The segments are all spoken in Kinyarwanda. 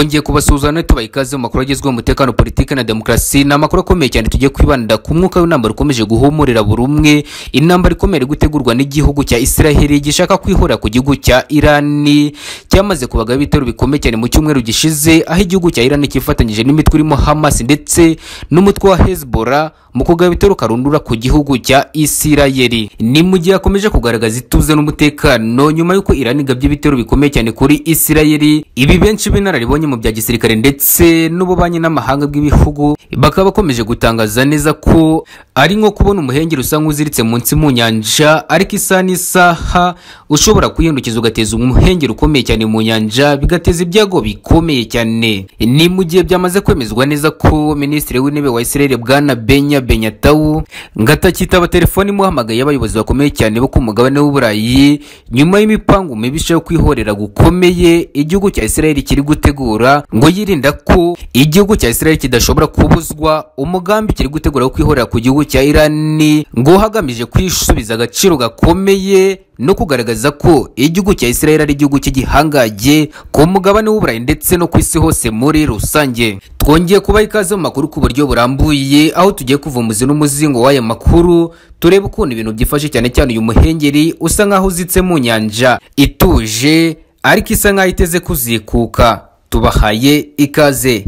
twongeye kubasuhuzana tubaha ikaze mu makuru agezweho umutekano politiki na demokarasi. Ni amakuru akomeye cyane tugiye kwibanda ku mwuka w'intambara ukomeje guhumurira buri umwe. Intambara ikomeye gutegurwa n'igihugu cya israheli gishaka kwihora ku gihugu cya irani cyamaze kubagaho ibitero bikomeye cyane mu cyumweru gishize aho igihugu cya irani cyifatanyije n'imitwe irimo hamas ndetse n'umutwe wa hezbollah mu kugaba karundura ku gihugu cya isirayeli. Ni mu gihe hakomeje kugaragaza ituze n'umutekano nyuma y'uko irani igabye ibitero bikomeye cyane kuri isirayeli ibi benshi b'inararibonye mu bya gisirikare ndetse n'ububanyi n'amahanga bw'ibihugu bakaba bakomeje gutangaza neza ko ari nko kubona umuhengeri usa nk'uziritse munsi mu nyanja ariko isaha n'isaha ushobora kuyihindukiza ugateza umuhengeri ukomeye cyane mu nyanja bigateza ibyago bikomeye cyane. Ni mu gihe byamaze kwemezwa neza ko minisitiri w'intebe wa israel bwana benya benyatawu ngo atakitaba telefoni imuhamagaye abayobozi bakomeye cyane bo ku mugabane w'uburayi nyuma y'imipangu mibisha yo kwihorera gukomeye igihugu cya israel kiri gutegura ngo yirinda ko igihugu cya israel kidashobora kubuzwa umugambi kiri gutegura wo kwihorera ku gihugu cya irani ngo hagamije kwisubiza agaciro gakomeye no kugaragaza ko igihugu cya israel ari igihugu cy'igihangaje ku mugabane w'uburayi ndetse no ku isi hose muri rusange. Twongeye kubaha ikaze mu makuru ku buryo burambuye aho tugiye kuvumbuza n'umuzingo w'aya makuru turebe ukuntu ibintu byifashe cyane cyane uyu muhengeri usa nk'aho uzitse mu nyanja. Ituje ariko isa nk'aho iteze kuzikuka. Tubahaye ikaze.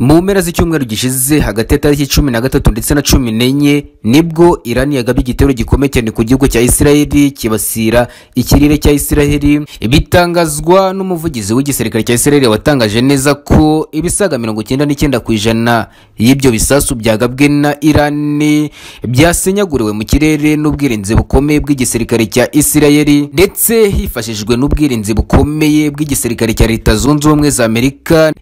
Mu mpera z'icyumweru gishize hagati ya tariki cumi na gatatu ndetse na cumi n'enye ni bwo irani yagabye igitero gikomeye cyane ku gihugu cya isiraheli kibasira ikirere cya isiraheli bitangazwa n'umuvugizi w'igisirikare cya isiraheli watangaje neza ko ibisaga mirongo icyenda n'icyenda ku ijana y'ibyo bisasu byagabwe na irani byasenyaguriwe mu kirere n'ubwirinzi bukomeye bw'igisirikare cya isiraheli ndetse hifashishijwe n'ubwirinzi bukomeye bw'igisirikare cya leta zunze ubumwe za amerika.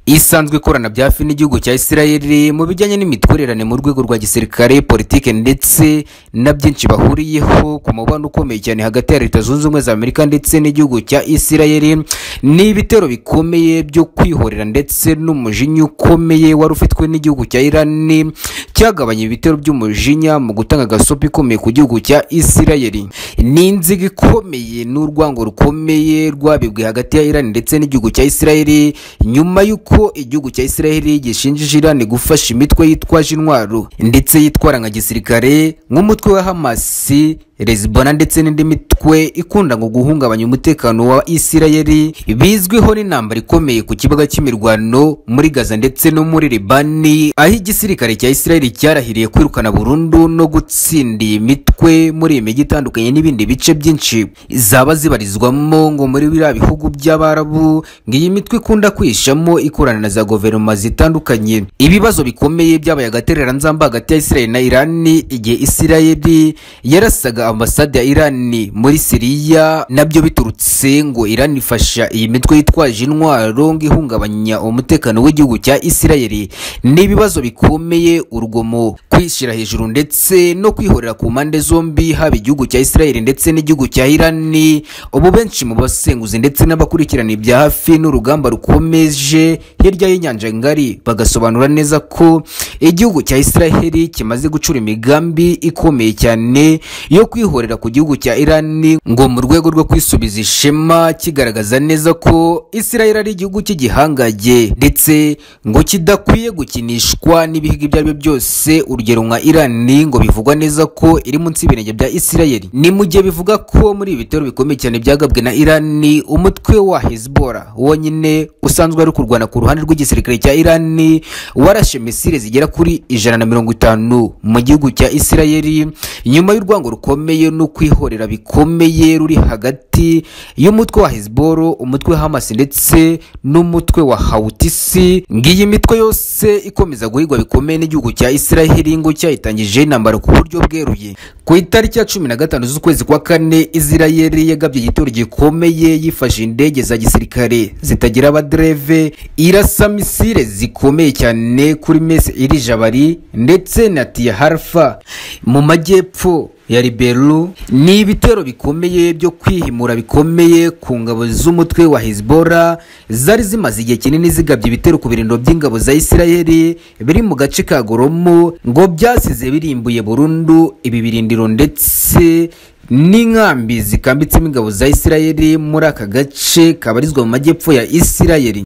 Isanzwe ikorana bya hafi n'igihugu cya isirayeli mu bijyanye n'imitwererane mu rwego rwa gisirikare politike ndetse na byinshi bahuriyeho ku mubano ukomeye cyane hagati ya leta zunze ubumwe za amerika ndetse n'igihugu cya isirayeli ni ibitero bikomeye byo kwihorera ndetse n'umujinya ukomeye wari ufitwe n'igihugu cya irani cyagabanya ibitero by'umujinya mu gutanga agasopo ikomeye ku gihugu cya isirayeli ni inziga ikomeye n'urwango rukomeye rwabibwe hagati ya irani ndetse n'igihugu cya isirayeli nyuma y'uko igihugu cya isiraheli gishinjije irani gufasha imitwe yitwaje intwaro ndetse yitwara nka gisirikare nk'umutwe wa hamasi rezibona ndetse n'indi mitwe ikunda ngo guhungabanya umutekano wa isirayeli bizwiho n'intambara ikomeye ku kibuga cy'imirwano muri gaza ndetse no muri libani aho igisirikare cya isirayeli cyarahiriye kwirukana burundu no gutsinda iyi mitwe muri iyi mijyi itandukanye n'ibindi bice byinshi. Zaba zibarizwamo ngo muri biriya bihugu by'abarabu ngo iyi mitwe ikunda kwishamo ikorana na za guverinoma zitandukanye. Ibibazo bikomeye byabaye agatereranzamba hagati ya isirayeli na irani igihe isirayeli yarasaga ambasade ya irani muri siriya na byo biturutse ngo irani ifasha iyi mitwe yitwaje intwaro ngo ihungabanya umutekano w'igihugu cya isirayeli. Ni ibibazo bikomeye urugomo kwishyira hejuru ndetse no kwihorera ku mpande zombi haba igihugu cya isirayeli ndetse n'igihugu cya irani ubu benshi mu basenguzi ndetse n'abakurikirana ibya hafi n'urugamba rukomeje hirya y'inyanja ngari bagasobanura neza ko igihugu cya isirayeli kimaze gucura imigambi ikomeye cyane yo kwihorera ku gihugu cya irani ngo mu rwego rwo kwisubiza ishema kigaragaza neza ko isirayeli ari igihugu cy'igihangaje ndetse ngo kidakwiye gukinishwa n'ibihugu ibyo ari byo byose urugero nka irani ngo bivugwa neza ko iri munsi y'ibirenge bya isirayeli. Ni mu gihe bivuga ko muri ibi bitero bikomeye cyane byagabwe na irani umutwe wa hezbollah. Wonyine usanzwe ari kurwana ku ruhande rw'igisirikare cya irani warashe misile zigera kuri ijana na mirongo itanu mu gihugu cya isirayeli. Nyuma y'urwango rukomeye no kwihorera bikomeye ruri hagati y'umutwe wa hezbollah umutwe wa hamas ndetse n'umutwe wa hawutisi ngiyi mitwe yose ikomeza guhigwa bikomeye n'igihugu cya isirayeli. Ngo cyayitangije intambara ku buryo bweruye. Ku itariki ya cumi na gatanu z'ukwezi kwa kane isirayeli yagabye igitero gikomeye yifashe indege za gisirikare. Zitagira abadereve irasa misile zikomeye cyane kuri mese iri jabari ndetse na tiya harfa mu majyepfo ya liberu ni ibitero bikomeye byo kwihimura bikomeye ku ngabo z'umutwe wa hezbollah zari zimaze igihe kinini zigabye ibitero ku birindiro by'ingabo za isirayeli biri mu gace ka goromo ngo byasize birimbuye burundu ibi birindiro ndetse n'inkambi zikambitsemo ingabo za isirayeli muri aka gace kabarizwa mu majyepfo ya isirayeli.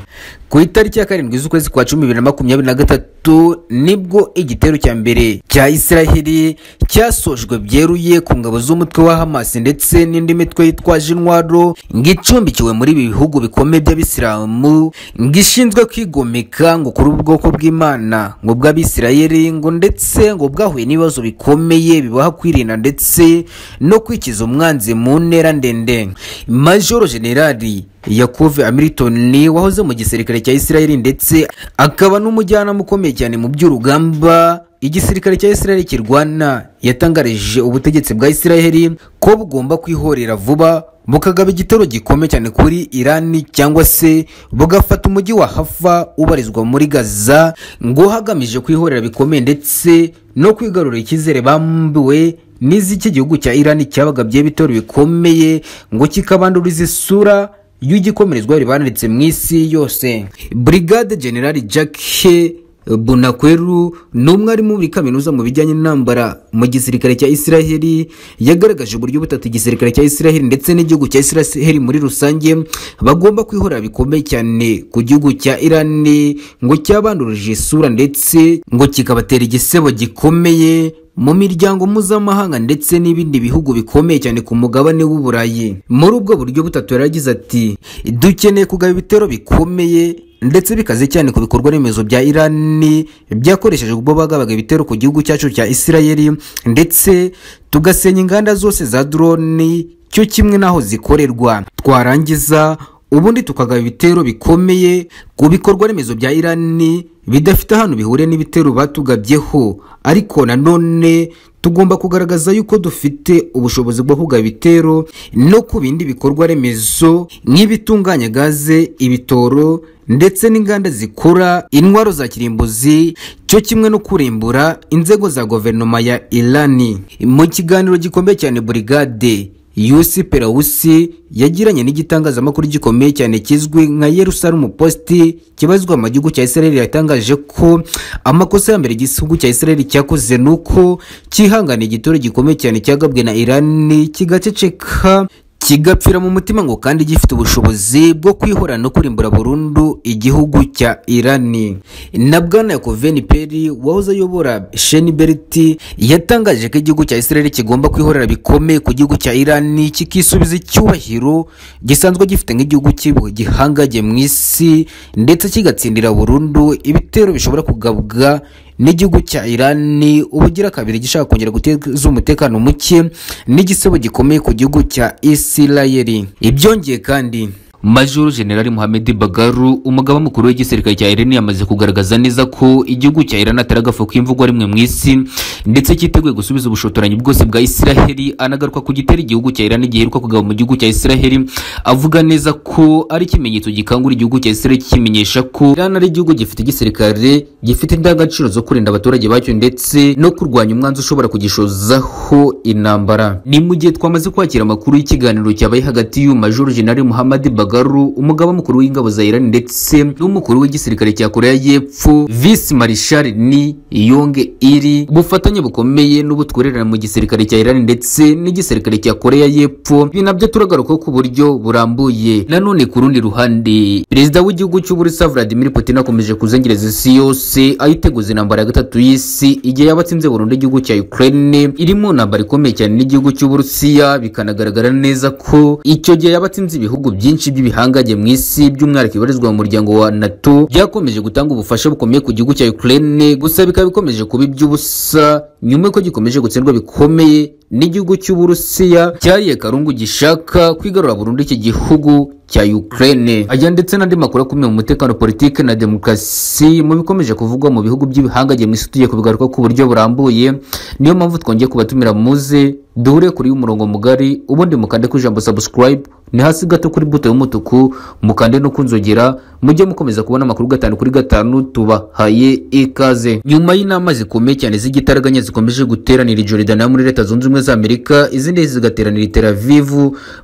Ku itariki ya karindwi z'ukwezi kwa cumi bibiri na makumyabiri na gatatu ni bwo igitero cya mbere cya isiraheli cyasojwe byeruye ku ngabo z'umutwe wa hamasi ndetse n'indi mitwe yitwaje intwaro ngicumbikiwe muri ibi bihugu bikomeye by'abisilamu ngishinzwe kwigomeka ngo kuri ubwoko bw'imana ngo bw'abisirayeli ngo ndetse ngo bwahuye n'ibibazo bikomeye bibaha kwirinda ndetse no kwikiza umwanzi mu ntera ndende. Majoro generali yakuve amilton wahoze mu gisirikare cya isirayeli ndetse akaba n'umujyanama ukomeye cyane mu by'urugamba. Igisirikare cya isirayeli kirwana yatangarije ubutegetsi bwa isirayeli ko bugomba kwihorera vuba bukagaba igitero gikomeye cyane kuri irani cyangwa se bugafata umujyi wa hafa ubarizwa muri gaza ngo hagamije kwihorera bikomeye ndetse no kwigarurira icyizere bambiwe n'iz'iki gihugu cya irani cyabagabyeho ibitero bikomeye ngo kikabanduriza isura y'igikomerezwa ribanitse mu isi yose. Brigade generali jacques bunakweru ni umwarimu muri kaminuza mu bijyanye n'intambara mu gisirikare cya isiraheli yagaragaje uburyo butatu igisirikare cya isiraheli ndetse n'igihugu cya isiraheli muri rusange bagomba kwihorera bikomeye cyane ku gihugu cya irani ngo cyabandurije isura ndetse ngo kikabatera igisebo gikomeye mu miryango mpuzamahanga ndetse n'ibindi bihugu bikomeye cyane ku mugabane w'uburayi muri ubwo buryo butatu yaragize ati dukeneye kugaba ibitero bikomeye ndetse bikaze cyane ku bikorwa remezo bya irani byakoresheje ubwo bagabaga ibitero ku gihugu cyacu cya isirayeli ndetse tugasenya inganda zose za droni cyo kimwe n'aho zikorerwa. Twarangiza ubundi tukagaba ibitero bikomeye ku bikorwa remezo bya irani bidafite ahantu bihuriye n'ibitero batugabyeho. Ariko nanone tugomba kugaragaza yuko dufite ubushobozi bwo kugaba ibitero no ku bindi bikorwa remezo nk'ibitunganya gaze ibitoro ndetse n'inganda zikora intwaro za kirimbuzi cyo kimwe no kurimbura inzego za guverinoma ya irani mu kiganiro gikomeye cyane burigade yusi perawusi yagiranye n'igitangazamakuru gikomeye cyane kizwi nka yerusalemu posti kibazwa mu gihugu cya israel yatangaje ko amakosa ya mbere igihugu cya israel cyakoze ni uko cyihanganiye igitoro gikomeye cyane cyagabwe na irani kigaceceka kigapfira mu mutima ngo kandi gifite ubushobozi bwo kwihora no kurimbura burundu igihugu cya irani na bwana yakoveni peri wahoze ayobora sheni beriti yatangaje ko igihugu cya israel kigomba kwihorera bikomeye ku gihugu cya irani kikisubiza icyubahiro gisanzwe gifite nk'igihugu gihangaye mu isi ndetse kigatsindira burundu ibitero bishobora kugabwa n'igihugu cya irani ubugira kabiri gishaka kongera guteza umutekano muke n'igisebo gikomeye ku gihugu cya isirayeli ibyongeye kandi majoro generali muhammed bagaru umugaba mukuru w'igisirikare cya irani yamaze kugaragaza neza ko igihugu cya irani atari agafu k'imvugo rimwe mu isi ndetse cyiteguye gusubiza ubushotoranyi bwose bwa isiraheli anagaruka ku gitera igihugu cya irani giheruka kugaba mu gihugu cya isiraheli avuga neza ko ari ikimenyetso gikangura igihugu cya isiraheli kimenyesha ko irani ari igihugu gifite igisirikare gifite indangagaciro zo kurinda abaturage bacyo ndetse no kurwanya umwanzi ushobora kugishozaho intambara. Ni mu gihe twamaze kwakira amakuru y'ikiganiro cyabaye hagati y'uyu majoro generali muhammed bagaru umugaba mukuru w'ingabo za irani ndetse n'umukuru w'igisirikare cya koreya y'epfo visi marishal ni yonge iri ubufatanye bukomeye n'ubutwererane mu gisirikare cya irani ndetse n'igisirikare cya koreya y'epfo ibi na byo turagaruka ku buryo burambuye. Nanone ku rundi ruhande perezida w'igihugu cy'uburusiya vladimir putin akomeje kuzengereza isi yose ayiteguza intambara ya gatatu y'isi igihe yaba atsinze burundu igihugu cya ukraine iri mu ntambara ikomeye cyane n'igihugu cy'uburusiya bikanagaragara neza ko icyo gihe yaba atsinze ibihugu byinshi by'ibihangange mu isi by'umwihariko ibarizwa mu muryango wa nato byakomeje gutanga ubufasha bukomeye ku gihugu cya ukraine gusa bikaba bikomeje kuba iby'ubusa nyuma y'uko gikomeje gutsindwa bikomeye n'igihugu cy'uburusiya cyariye karungu gishaka kwigarura burundu iki gihugu cya Ukraine. Ajya ndetse n'andi makuru akomeye mu mutekano politike na demokarasi mu bikomeje kuvugwa mu bihugu by'ibihangange mu isi tugiye kubigaruka ku buryo burambuye. Niyo mpamvu twongeye kubatumira muze duhure kuri umurongo mugari ubundi mukande ku ijambo subscribe. Ni hasi gato kuri buto y'umutuku mukande no kunzogera mujye mukomeza kubona amakuru gatanu kuri gatanu tubahaye ikaze. Nyuma y'inama zikomeye cyane z'igitaraganya zikomeje guteranira Jordan muri leta zunze ubumwe za Amerika izindi zigateranira i Tel Aviv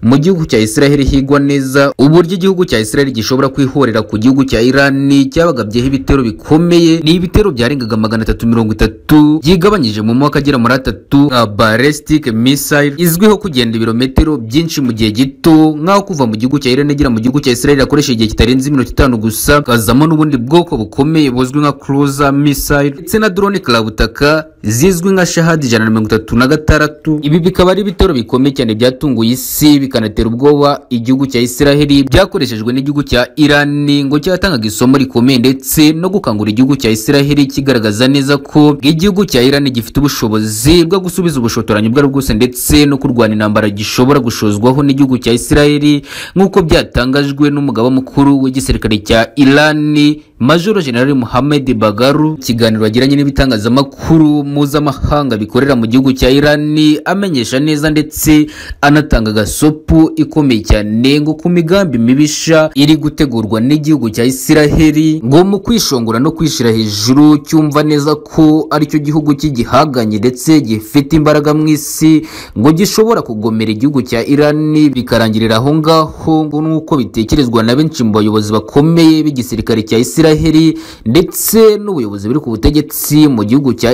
mu gihugu cya Israel higwa neza uburyo igihugu cya Israel gishobora kwihorera ku gihugu cya Iran cyabagabyeho ibitero bikomeye. Ni ibitero byarengaga magana atatu mirongo itatu gatatu yigabanyije mu moko agera muri atatu nka ballistic missile izwiho kugenda ibirometero byinshi mu gihe gito nk'aho kuva mu gihugu cya Iran igera mu gihugu cya Israel akoresha igihe kitarenze iminota itanu gusa kazamo n'ubundi bwoko bukomeye buzwi nka cruiser missile ndetse na drone karabutaka zizwi nka shahadi ijana na mirongo itatu na gatandatu. Ibi bikaba ari ibitero bikomeye cyane byatunguye isi bikanatera ubwoba igihugu cya Israel byakoreshejwe n'igihugu cya Iran ngo cyatangaga isomo rikomeye ndetse no gukangura igihugu cya Israel kigaragaza neza ko igihugu cya Iran gifite ubushobozi bwo gusubiza ubushotoranyi ubwo ari bwose ndetse no kurwana intambara gishobora gushozwaho n'igihugu cya Israel nk'uko byatangajwe n'umugaba mukuru w'igisirikare cya Iran Majoro General Mohammed Bagaru ikiganiro yagiranye n'ibitangazamakuru mpuzamahanga bikorera mu gihugu cya Iran amenyesha neza ndetse anatanga gasopu ikomeye cyane ngo ku migambi mibisha iri gutegurwa n'igihugu cya Israel ngo mu kwishongora no kwishira hejuru cyumva neza ko ari cyo gihugu cy'igihaganye ndetse gifite imbaraga mu isi ngo gishobora kugomera igihugu cya Iran bikarangirira aho ngaho ngo nuko bitekerezwa na benshi mu bayobozi bakomeye b'igisirikare cya Israel ndetse n'ubuyobozi buri ku butegetsi mu gihugu cya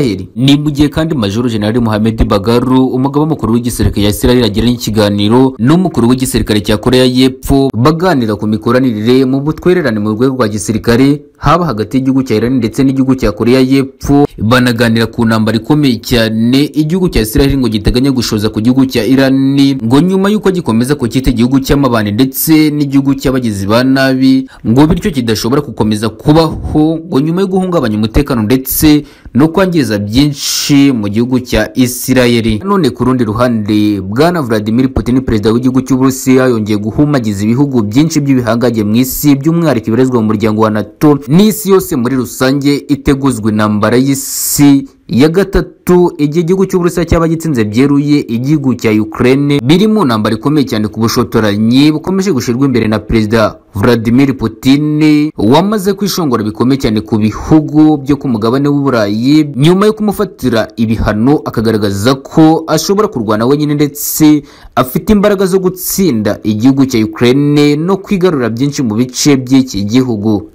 Israel. Ni mu gihe kandi Major General Mohammed Bagaru umugaba mukuru w'igisirikare cya Israel agiranye ikiganiro n'umukuru w'igisirikare cya Korea y'Epfo baganira ku mikoranire mu butwererane mu rwego rwa gisirikare haba hagati y'igihugu cya Iran ndetse n'igihugu cya Korea y'Epfo banaganira ku ntambara ikomeye cyane igihugu cya Israel ngo giteganya gushoza ku gihugu cya Iran ngo nyuma y'uko gikomeza ku cyita igihugu cy'amabane ndetse n'igihugu cy'abagizi ba nabi ngo bityo kidashobora gukomeza kubaho ngo nyuma yo guhungabanya umutekano ndetse no kwangiza byinshi mu gihugu cya Israel. None ku rundi ruhande bwana Vladimir Putin perezida w'igihugu cy'Uburusiya yongeye guhumagiza ibihugu byinshi by'ibihangage mu isi by'umwihariko ibibarizwa mu muryango wa NATO n'isi yose muri rusange iteguzwa intambara y'isi ya gatatu igihe igihugu cy'uburusiya cyaba gitsinze byeruye igihugu cya Ukraine biri mu ntambara ikomeye cyane ku bushotoranyi bukomeje gushyirwa imbere na perezida Vladimir Putin wamaze kwishongora bikomeye cyane ku bihugu byo ku mugabane w'Uburayi nyuma yo kumufatira ibihano akagaragaza ko ashobora kurwana wenyine ndetse afite imbaraga zo gutsinda igihugu cya Ukraine no kwigarura byinshi mu bice by'iki gihugu.